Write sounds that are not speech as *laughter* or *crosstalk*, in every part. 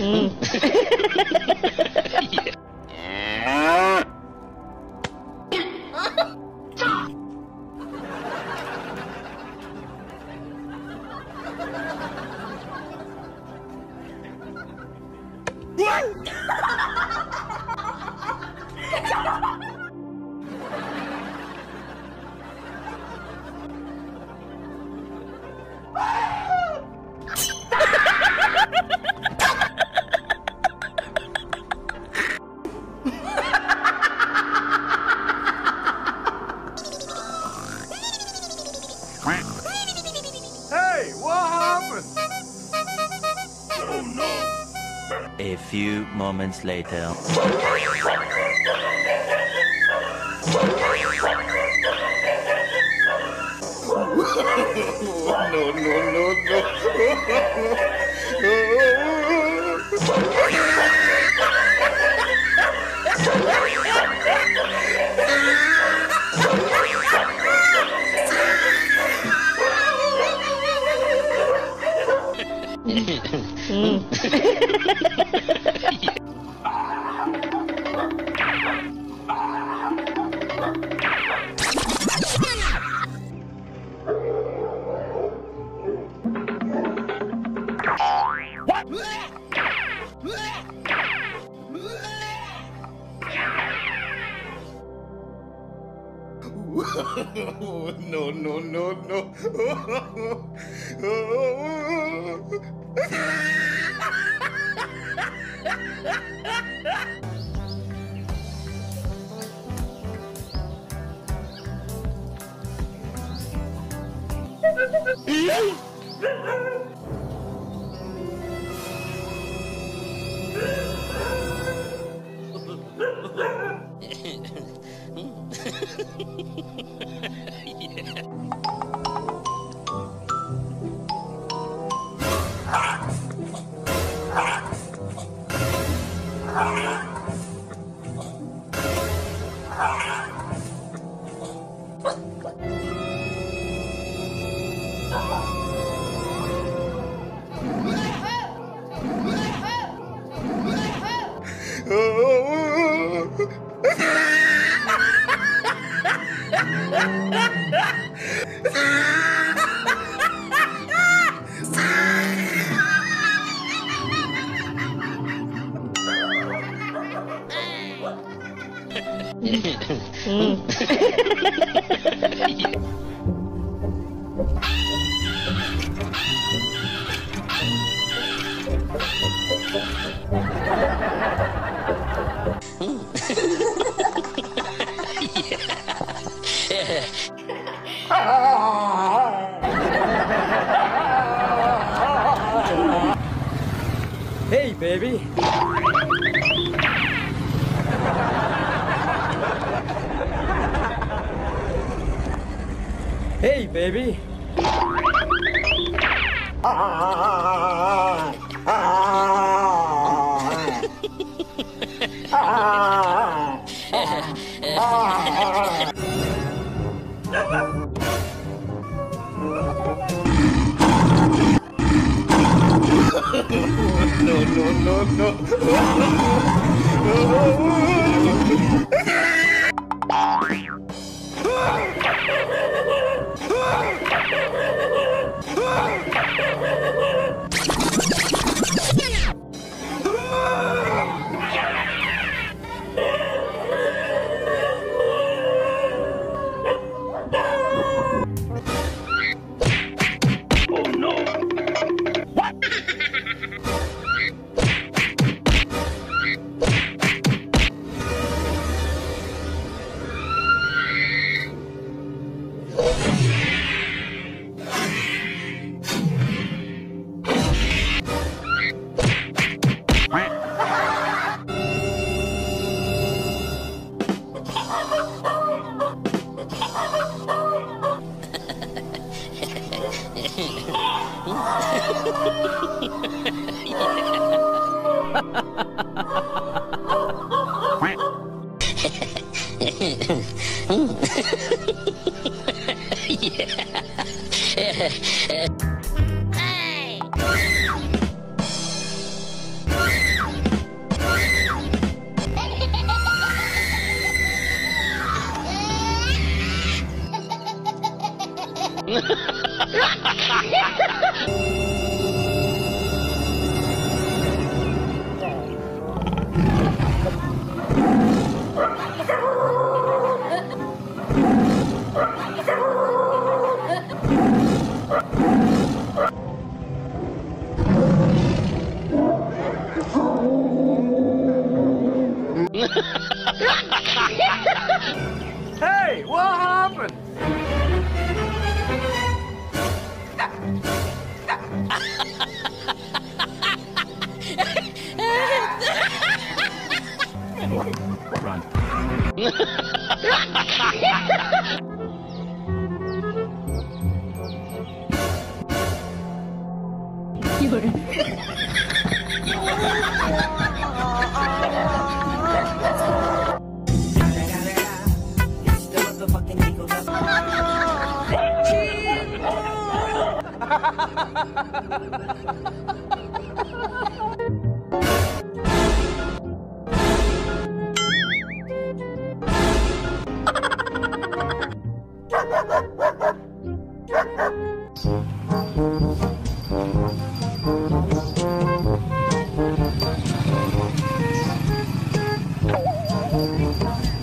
Mm. *laughs* *laughs* Hey, A few moments later. No, no, no, no. *laughs* no, no, no, no. *laughs* Hmm? *laughs* *laughs* Hey, baby. Hey, baby. *laughs* no, no, no, no. Ah! *laughs* 哈哈哈哈哈夜 Ha ha ha ha ha!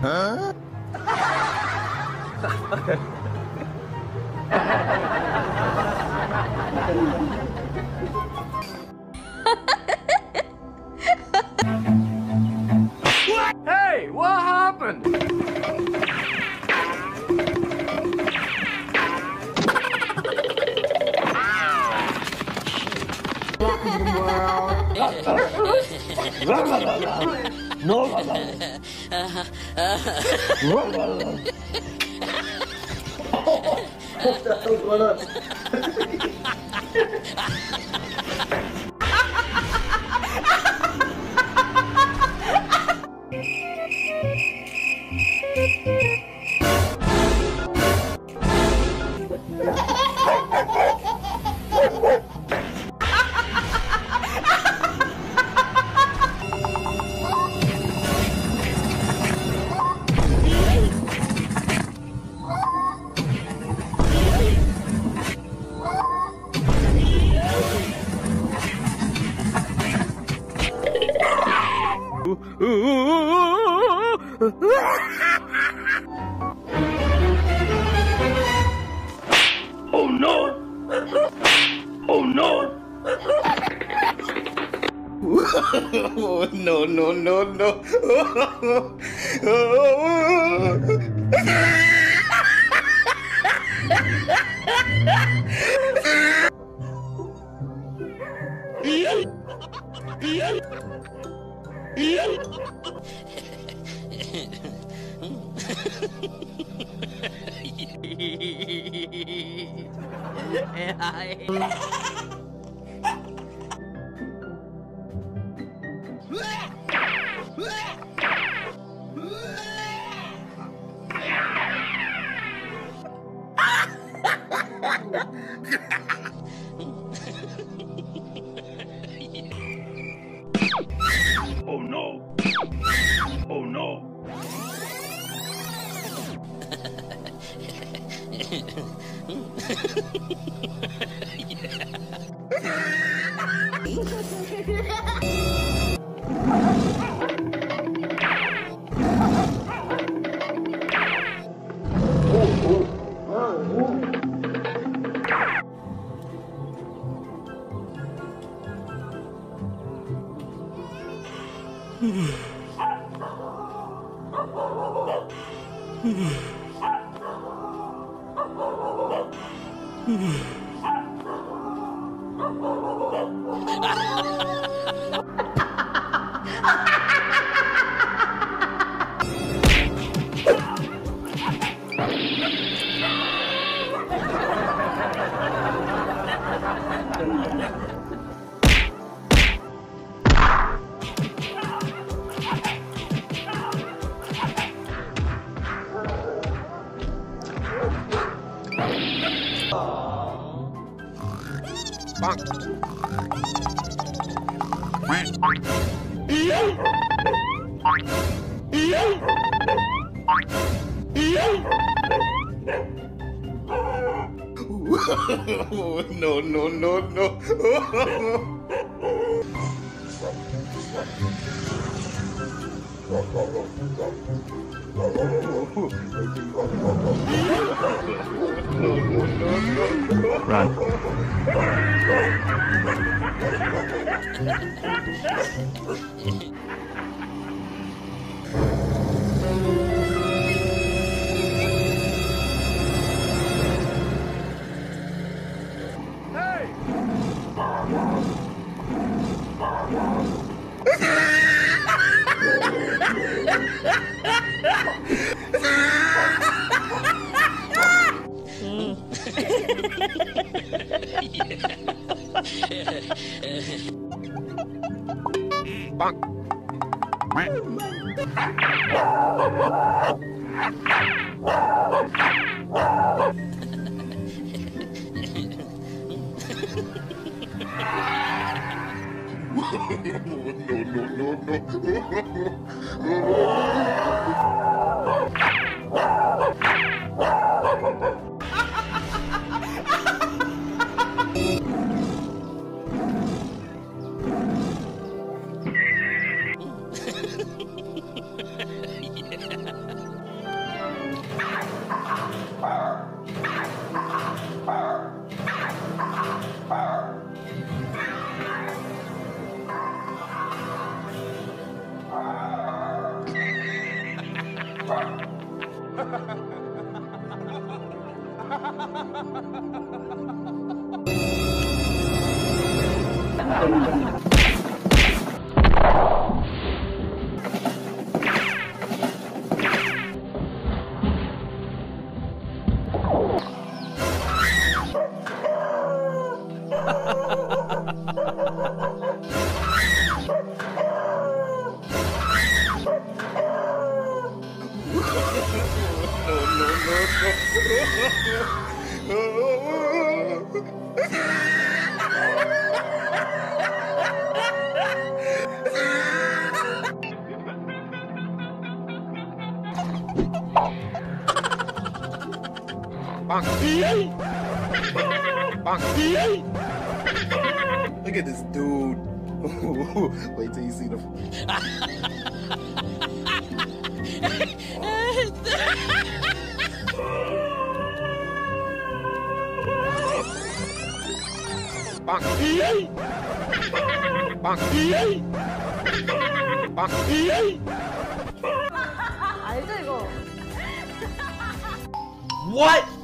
Hey, *laughs* Oh, *laughs* I... *laughs* no, no, no, no. Run. No, no, no, no. Look at this dude. *laughs* Wait till you see the. 알죠 이거? What?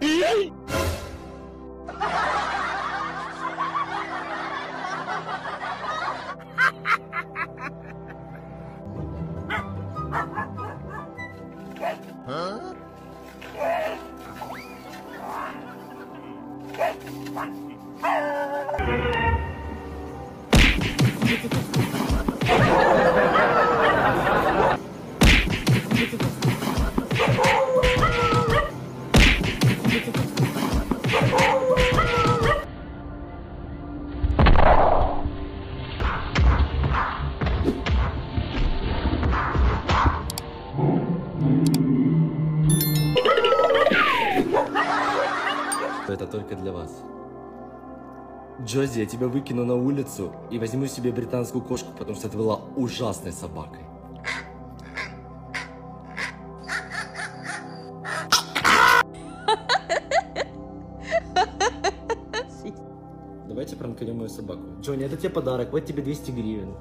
イエイ Джози, я тебя выкину на улицу и возьму себе британскую кошку, потому что ты была ужасной собакой. Давайте пранканем мою собаку. Джонни, это тебе подарок, вот тебе 200 гривен.